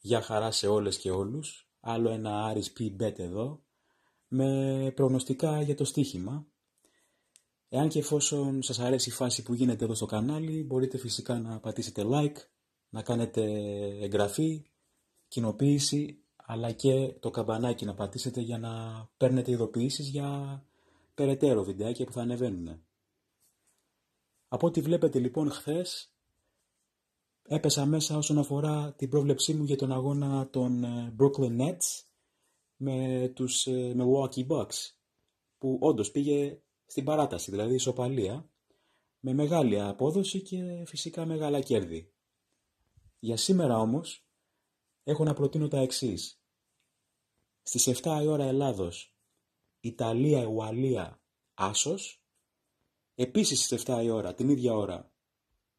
Γεια χαρά σε όλες και όλους. Άλλο ένα Άρης P Bet εδώ, με προγνωστικά για το στοίχημα. Εάν και εφόσον σας αρέσει η φάση που γίνεται εδώ στο κανάλι, μπορείτε φυσικά να πατήσετε like, να κάνετε εγγραφή, κοινοποίηση, αλλά και το καμπανάκι να πατήσετε για να παίρνετε ειδοποιήσεις για περαιτέρω βιντεάκια που θα ανεβαίνουν. Από ό,τι βλέπετε λοιπόν χθες, έπεσα μέσα όσον αφορά την πρόβλεψή μου για τον αγώνα των ε, Brooklyn Nets με τους ε, Milwaukee Bucks που όντως πήγε στην παράταση, δηλαδή ισοπαλία με μεγάλη απόδοση και φυσικά μεγάλα κέρδη. Για σήμερα όμως έχω να προτείνω τα εξής. Στις 7 η ώρα Ελλάδος, Ιταλία, Ουαλία, Άσος. Επίσης στις 7 η ώρα, την ίδια ώρα,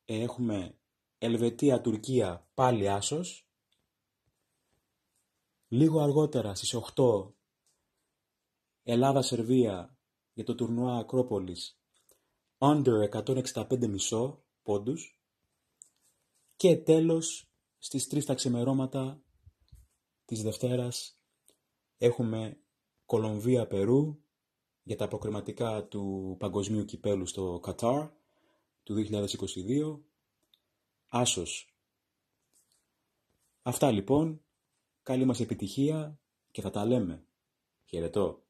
έχουμε Ελβετία, Τουρκία, πάλι άσος. Λίγο αργότερα στις 8 Ελλάδα, Σερβία για το τουρνουά Ακρόπολης under 165,5 πόντους και τέλος στις 3 τα ξεμερώματα της Δευτέρας έχουμε Κολομβία, Περού για τα προκριματικά του Παγκοσμίου Κυπέλου στο Κατάρ του 2022 Άσος. Αυτά λοιπόν. Καλή μας επιτυχία και θα τα λέμε. Χαιρετώ.